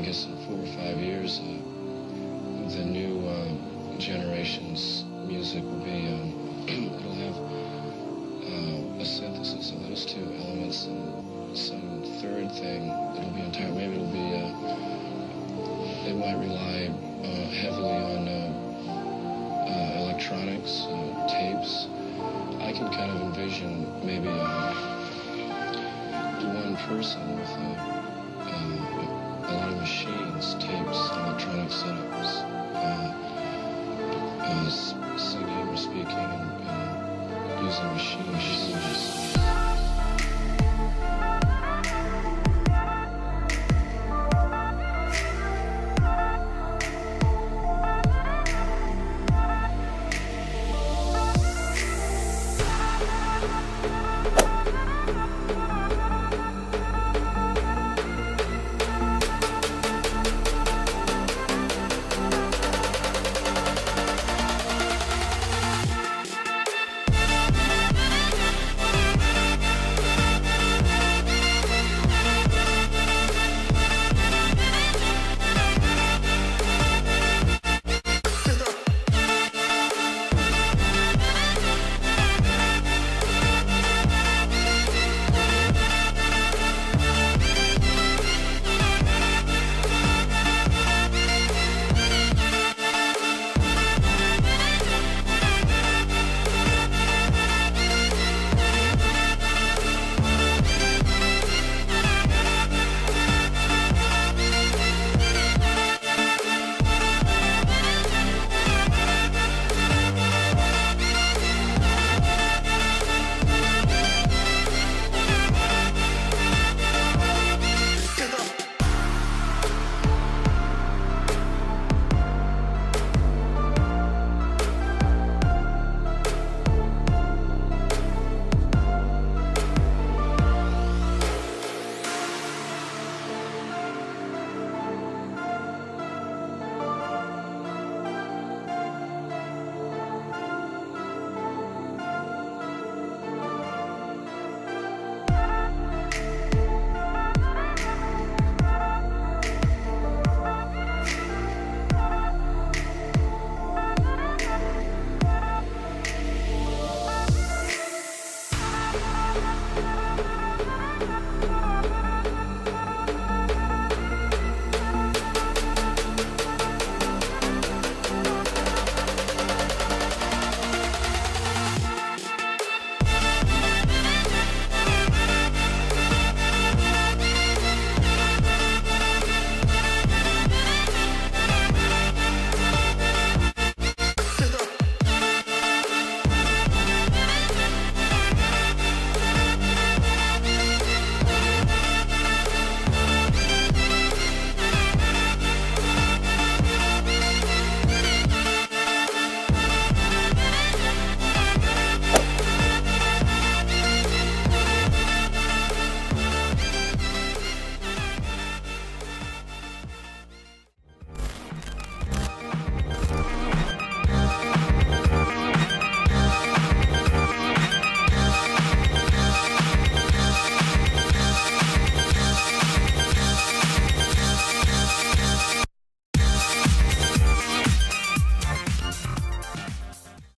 guess in four or five years, uh, the new uh, generation's music will be, um, it'll have uh, a synthesis of those two elements and some third thing that'll be entire. Maybe it'll be, uh, they might rely uh, heavily on uh, uh, electronics, tapes. I can kind of envision maybe one person with a, lot of machines, tapes.